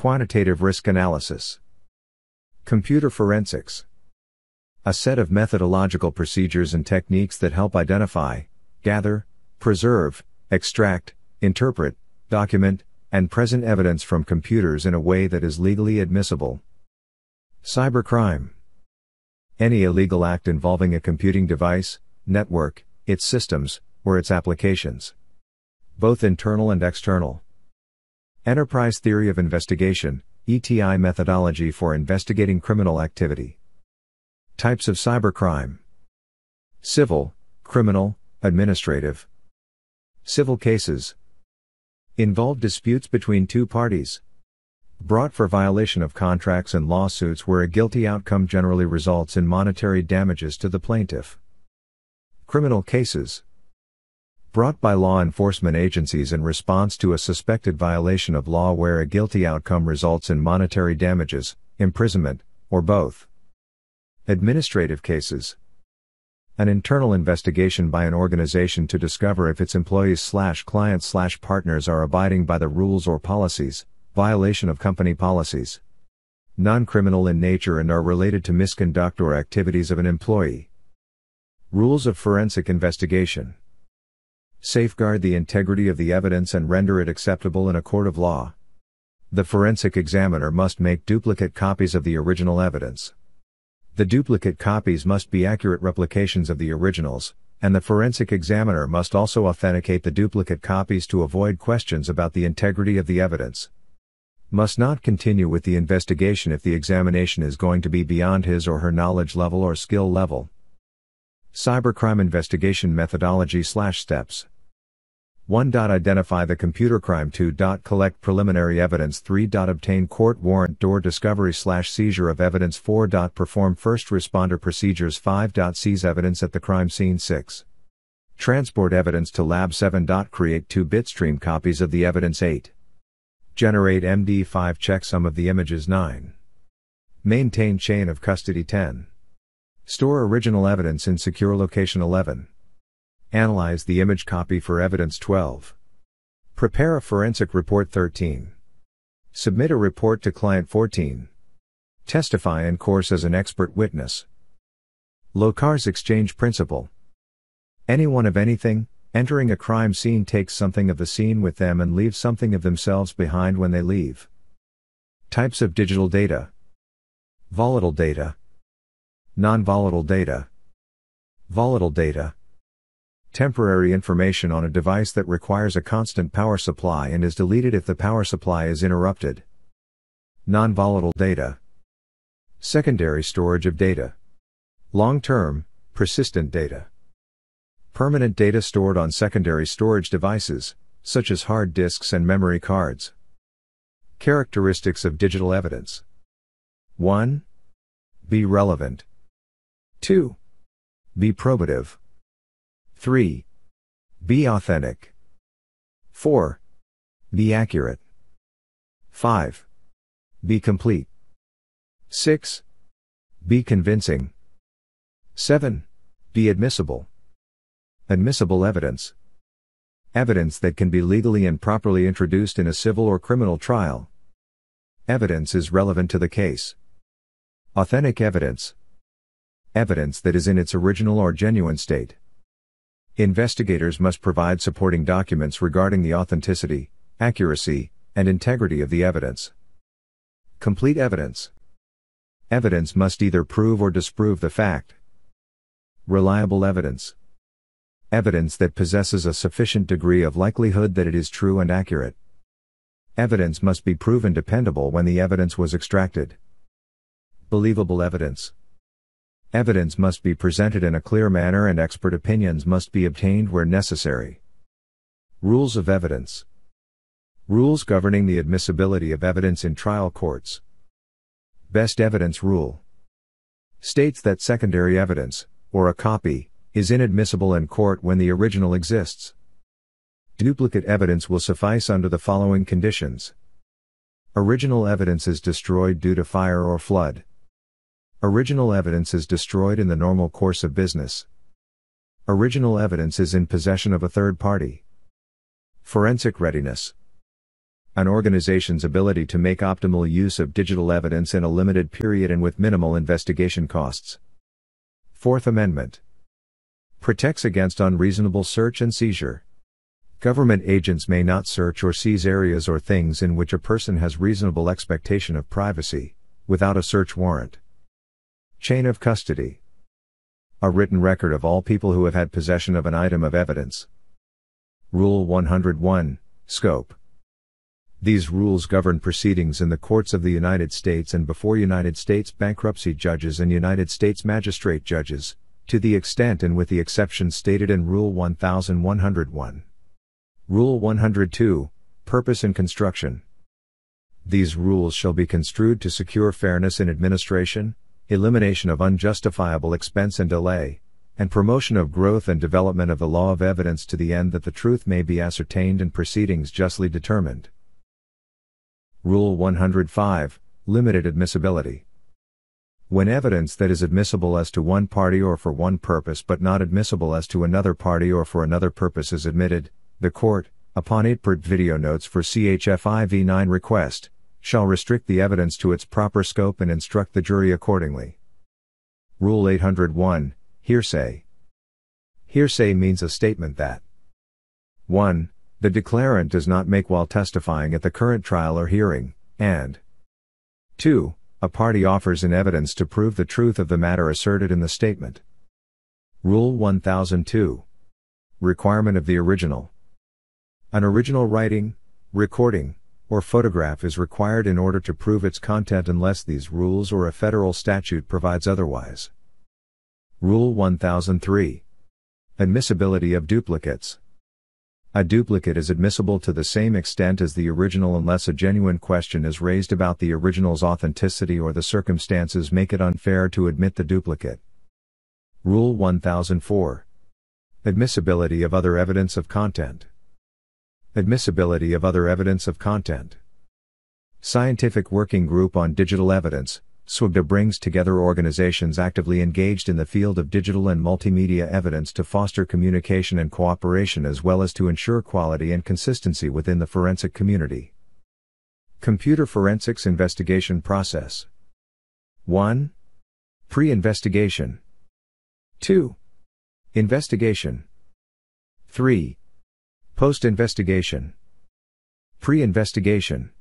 Quantitative risk analysis. Computer forensics. A set of methodological procedures and techniques that help identify, gather, preserve, extract, interpret, document, and present evidence from computers in a way that is legally admissible. Cybercrime. Any illegal act involving a computing device, network, its systems, or its applications. Both internal and external. Enterprise Theory of Investigation, ETI methodology for investigating criminal activity. Types of cybercrime Civil, criminal, administrative. Civil cases involve disputes between two parties. Brought for violation of contracts and lawsuits where a guilty outcome generally results in monetary damages to the plaintiff. Criminal cases brought by law enforcement agencies in response to a suspected violation of law where a guilty outcome results in monetary damages, imprisonment, or both. Administrative cases. An internal investigation by an organization to discover if its employees slash clients slash partners are abiding by the rules or policies, violation of company policies. Non-criminal in nature and are related to misconduct or activities of an employee. Rules of forensic investigation. Safeguard the integrity of the evidence and render it acceptable in a court of law. The forensic examiner must make duplicate copies of the original evidence. The duplicate copies must be accurate replications of the originals, and the forensic examiner must also authenticate the duplicate copies to avoid questions about the integrity of the evidence. Must not continue with the investigation if the examination is going to be beyond his or her knowledge level or skill level. Cybercrime investigation methodology slash steps. 1. Identify the computer crime 2. Collect preliminary evidence 3. Obtain court warrant door discovery slash seizure of evidence 4. Perform first responder procedures 5. Seize evidence at the crime scene 6. Transport evidence to lab 7. Create 2 bitstream copies of the evidence 8. Generate MD5 checksum of the images 9. Maintain chain of custody 10. Store original evidence in secure location 11. Analyze the image copy for evidence 12. Prepare a forensic report 13. Submit a report to client 14. Testify in course as an expert witness. Locard's exchange principle. Anyone of anything, entering a crime scene takes something of the scene with them and leaves something of themselves behind when they leave. Types of digital data. Volatile data. Non-volatile data. Volatile data temporary information on a device that requires a constant power supply and is deleted if the power supply is interrupted. Non-volatile data. Secondary storage of data. Long-term, persistent data. Permanent data stored on secondary storage devices, such as hard disks and memory cards. Characteristics of digital evidence. 1. Be relevant. 2. Be probative. 3. Be authentic. 4. Be accurate. 5. Be complete. 6. Be convincing. 7. Be admissible. Admissible evidence. Evidence that can be legally and properly introduced in a civil or criminal trial. Evidence is relevant to the case. Authentic evidence. Evidence that is in its original or genuine state. Investigators must provide supporting documents regarding the authenticity, accuracy, and integrity of the evidence. Complete evidence. Evidence must either prove or disprove the fact. Reliable evidence. Evidence that possesses a sufficient degree of likelihood that it is true and accurate. Evidence must be proven dependable when the evidence was extracted. Believable evidence. Evidence must be presented in a clear manner and expert opinions must be obtained where necessary. Rules of Evidence Rules governing the admissibility of evidence in trial courts. Best Evidence Rule states that secondary evidence, or a copy, is inadmissible in court when the original exists. Duplicate evidence will suffice under the following conditions. Original evidence is destroyed due to fire or flood. Original evidence is destroyed in the normal course of business. Original evidence is in possession of a third party. Forensic readiness. An organization's ability to make optimal use of digital evidence in a limited period and with minimal investigation costs. Fourth Amendment protects against unreasonable search and seizure. Government agents may not search or seize areas or things in which a person has reasonable expectation of privacy, without a search warrant. Chain of custody. A written record of all people who have had possession of an item of evidence. Rule 101 Scope. These rules govern proceedings in the courts of the United States and before United States bankruptcy judges and United States magistrate judges, to the extent and with the exceptions stated in Rule 1101. Rule 102 Purpose and Construction. These rules shall be construed to secure fairness in administration, elimination of unjustifiable expense and delay, and promotion of growth and development of the law of evidence to the end that the truth may be ascertained and proceedings justly determined. Rule 105 Limited Admissibility. When evidence that is admissible as to one party or for one purpose but not admissible as to another party or for another purpose is admitted, the court, upon 8 per video notes for CHFI v9 request, shall restrict the evidence to its proper scope and instruct the jury accordingly. Rule 801 Hearsay. Hearsay means a statement that 1. The declarant does not make while testifying at the current trial or hearing, and 2 a party offers in evidence to prove the truth of the matter asserted in the statement. Rule 1002. Requirement of the original. An original writing, recording, or photograph is required in order to prove its content unless these rules or a federal statute provides otherwise. Rule 1003. Admissibility of duplicates. A duplicate is admissible to the same extent as the original unless a genuine question is raised about the original's authenticity or the circumstances make it unfair to admit the duplicate. Rule 1004. Admissibility of other evidence of content. Admissibility of other evidence of content. Scientific Working Group on Digital Evidence, SWGDE brings together organizations actively engaged in the field of digital and multimedia evidence to foster communication and cooperation as well as to ensure quality and consistency within the forensic community. Computer Forensics Investigation Process 1. Pre investigation. 2. Investigation. 3. Post investigation. Pre investigation.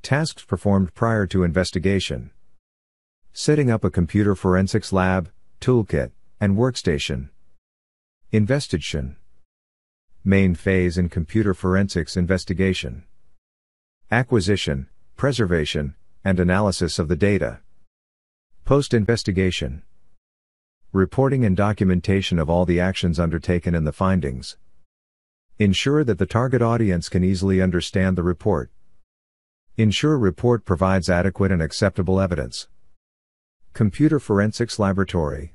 Tasks performed prior to investigation. Setting up a computer forensics lab, toolkit, and workstation. Investigation. Main phase in computer forensics investigation. Acquisition, preservation, and analysis of the data. Post investigation. Reporting and documentation of all the actions undertaken and the findings. Ensure that the target audience can easily understand the report. Ensure report provides adequate and acceptable evidence. Computer Forensics Laboratory.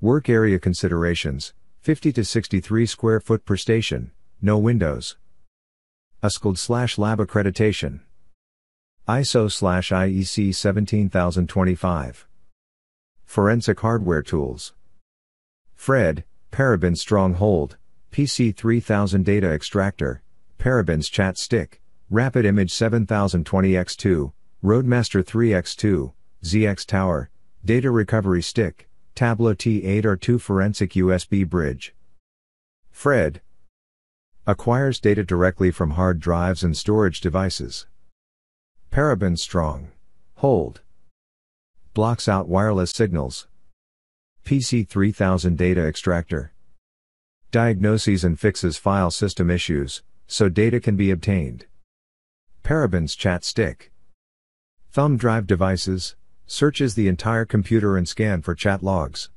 Work area considerations 50 to 63 square foot per station, no windows. ASCLD slash lab accreditation. ISO slash IEC 17025. Forensic hardware tools. Fred, Paraben StrongHold, PC 3000 data extractor, Paraben's chat stick, Rapid Image 7020x2, Roadmaster 3x2, ZX Tower, Data Recovery Stick, Tableau T8R2 Forensic USB Bridge. Fred acquires data directly from hard drives and storage devices. Paraben Strong Hold blocks out wireless signals. PC 3000 data extractor diagnoses and fixes file system issues so data can be obtained. Paraben's chat stick thumb drive devices Searches the entire computer and scan for chat logs.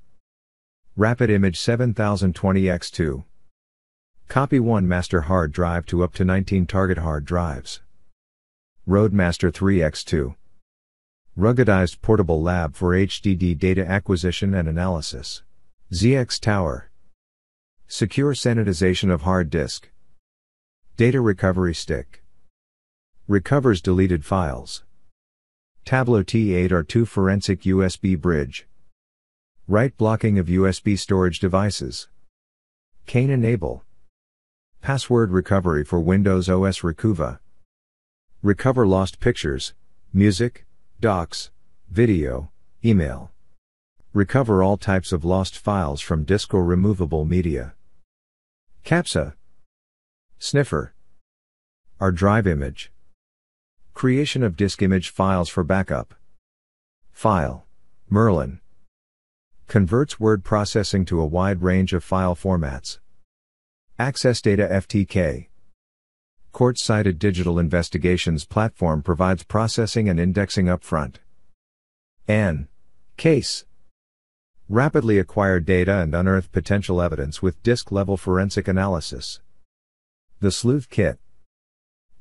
Rapid Image 7020x2. Copy one master hard drive to up to 19 target hard drives. Roadmaster 3x2. Ruggedized portable lab for HDD data acquisition and analysis. ZX Tower. Secure sanitization of hard disk. Data recovery stick. Recovers deleted files. Tableau T8R2 Forensic USB Bridge. Write blocking of USB storage devices. Cain & Abel. Password recovery for Windows OS Recuva, Recover lost pictures, music, docs, video, email. Recover all types of lost files from disk or removable media. CAPTCHA. Sniffer. R-Drive Image. Creation of disk image files for backup. File. Merlin. Converts word processing to a wide range of file formats. Access Data FTK. Court cited digital investigations platform provides processing and indexing upfront. N. Case. Rapidly acquire data and unearth potential evidence with disk level forensic analysis. The Sleuth Kit.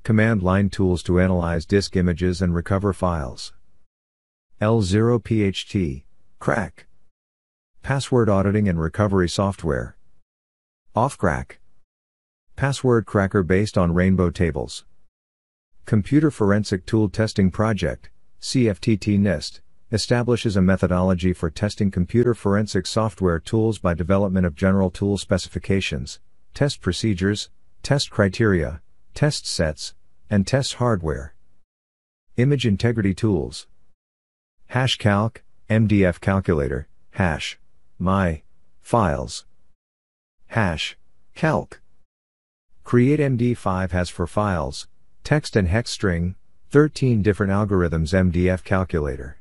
Command line tools to analyze disk images and recover files. L0PHT, Crack. Password auditing and recovery software. Ophcrack. Password cracker based on rainbow tables. Computer Forensic Tool Testing Project, CFTT NIST, establishes a methodology for testing computer forensic software tools by development of general tool specifications, test procedures, test criteria, test sets, and test hardware. Image Integrity Tools. HashCalc, MD5 Calculator, Hash, My, Files. Hash, Calc. Create MD5 has for files, text and hex string, 13 different algorithms MD5 calculator.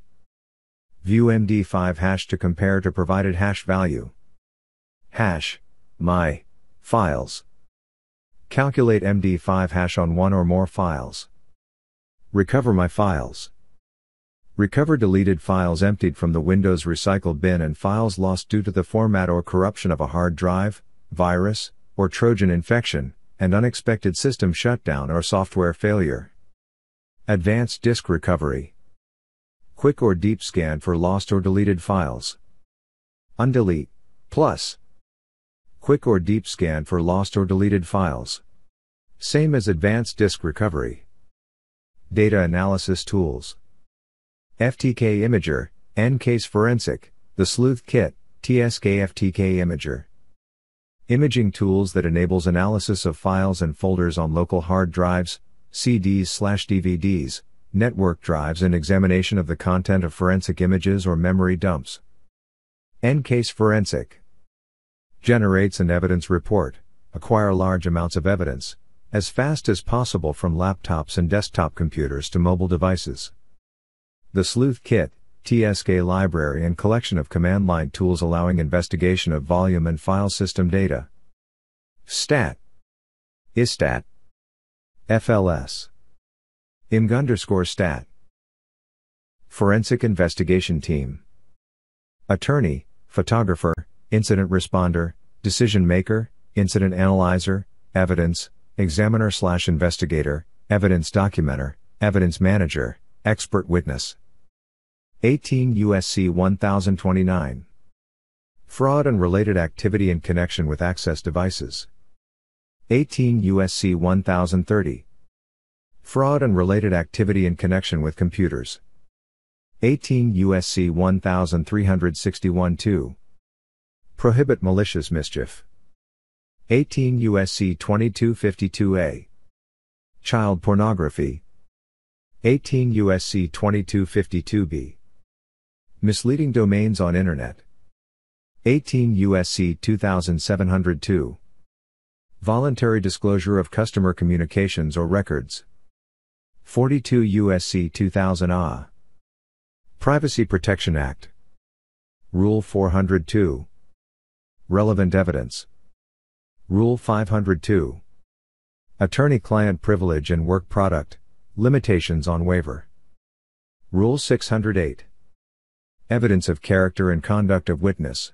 View MD5 hash to compare to provided hash value. Hash, my, files. Calculate MD5 hash on one or more files. Recover my files. Recover deleted files emptied from the Windows recycle bin and files lost due to the format or corruption of a hard drive, virus, or Trojan infection, and unexpected system shutdown or software failure. Advanced Disk Recovery. Quick or deep scan for lost or deleted files. Undelete. Plus. Quick or deep scan for lost or deleted files. Same as Advanced Disk Recovery. Data Analysis Tools. FTK Imager, EnCase Forensic, the Sleuth Kit, TSK FTK Imager. Imaging tools that enables analysis of files and folders on local hard drives, CDs/DVDs, network drives and examination of the content of forensic images or memory dumps. EnCase Forensic generates an evidence report, acquire large amounts of evidence, as fast as possible from laptops and desktop computers to mobile devices. The Sleuth Kit TSK library and collection of command line tools allowing investigation of volume and file system data. Stat. ISTAT. FLS. IMG underscore stat. Forensic Investigation Team. Attorney, photographer, incident responder, decision maker, incident analyzer, evidence, examiner slash investigator, evidence documenter, evidence manager, expert witness. 18 USC 1029. Fraud and related activity in connection with access devices. 18 USC 1030. Fraud and related activity in connection with computers. 18 USC 1361 2. Prohibit malicious mischief. 18 USC 2252A. Child pornography. 18 USC 2252B. Misleading domains on Internet. 18 USC 2702. Voluntary disclosure of customer communications or records. 42 USC 2000 A. Privacy Protection Act. Rule 402. Relevant evidence. Rule 502. Attorney client privilege and work product. Limitations on waiver. Rule 608. Evidence of character and conduct of witness.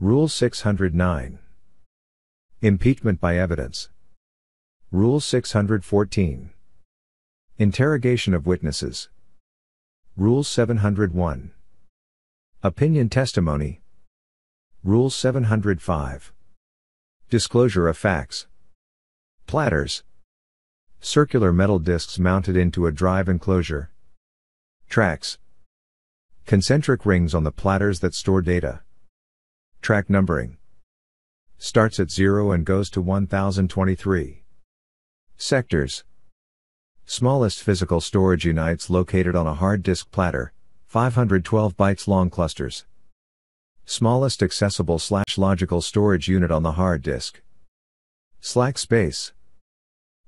Rule 609. Impeachment by evidence. Rule 614. Interrogation of witnesses. Rule 701. Opinion testimony. Rule 705. Disclosure of facts. Platters. Circular metal discs mounted into a drive enclosure. Tracks. Concentric rings on the platters that store data. Track numbering. Starts at 0 and goes to 1023. Sectors. Smallest physical storage unites located on a hard disk platter, 512 bytes long clusters. Smallest accessible slash logical storage unit on the hard disk. Slack space.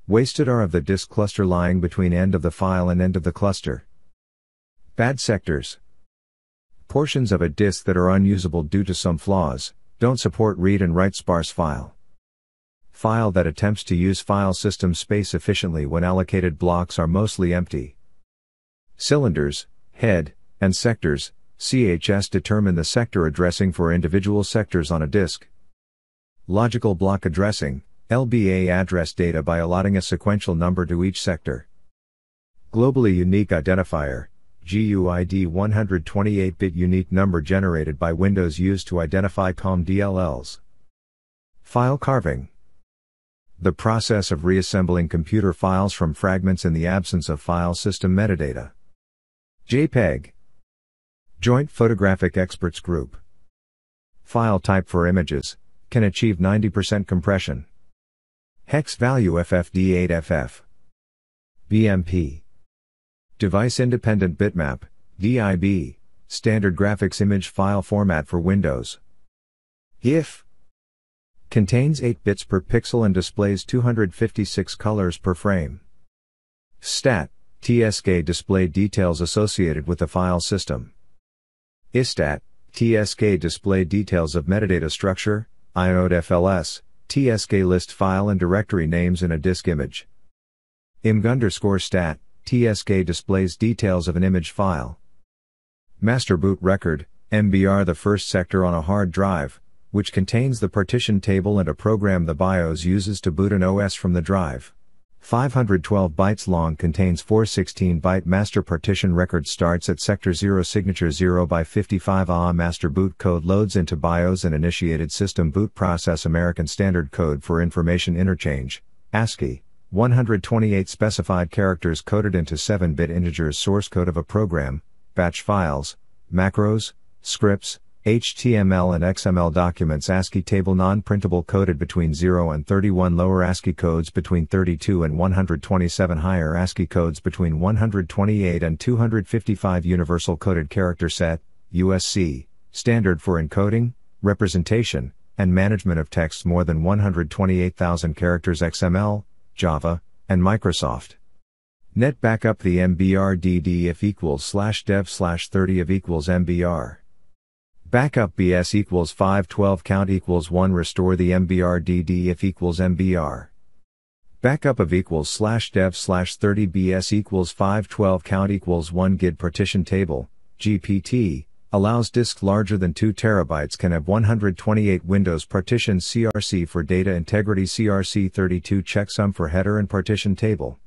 Wasted are of the disk cluster lying between end of the file and end of the cluster. Bad sectors. Portions of a disk that are unusable due to some flaws, don't support read and write sparse file. File that attempts to use file system space efficiently when allocated blocks are mostly empty. Cylinders, head, and sectors, CHS determine the sector addressing for individual sectors on a disk. Logical block addressing, LBA address data by allotting a sequential number to each sector. Globally unique identifier, GUID 128-bit unique number generated by Windows used to identify COM DLLs. File carving. The process of reassembling computer files from fragments in the absence of file system metadata. JPEG. Joint Photographic Experts Group. File type for images, can achieve 90% compression. Hex value FFD8FF. BMP. Device Independent Bitmap, DIB, standard graphics image file format for Windows. GIF. Contains 8 bits per pixel and displays 256 colors per frame. STAT, TSK display details associated with the file system. ISTAT, TSK display details of metadata structure, inode FLS, TSK list file and directory names in a disk image. IMG underscore stat, TSK displays details of an image file. Master boot record, MBR the first sector on a hard drive, which contains the partition table and a program the BIOS uses to boot an OS from the drive. 512 bytes long contains 416-byte master partition record starts at sector 0 signature 0 by 55 AH master boot code loads into BIOS and initiated system boot process American Standard Code for Information Interchange, ASCII, 128 specified characters coded into 7-bit integers source code of a program, batch files, macros, scripts, HTML and XML documents ASCII table non-printable coded between 0 and 31 lower ASCII codes between 32 and 127 higher ASCII codes between 128 and 255 universal coded character set, USC, standard for encoding, representation, and management of texts more than 128,000 characters XML, Java, and Microsoft. Net backup the MBRDD if equals slash dev slash 30 of equals MBR. Backup BS equals 512 count equals 1 restore the MBR DD if equals MBR. Backup of equals slash dev slash 30 BS equals 512 count equals 1 GID partition table, GPT, allows disk larger than 2 terabytes can have 128 Windows partitions CRC for data integrity CRC 32 checksum for header and partition table.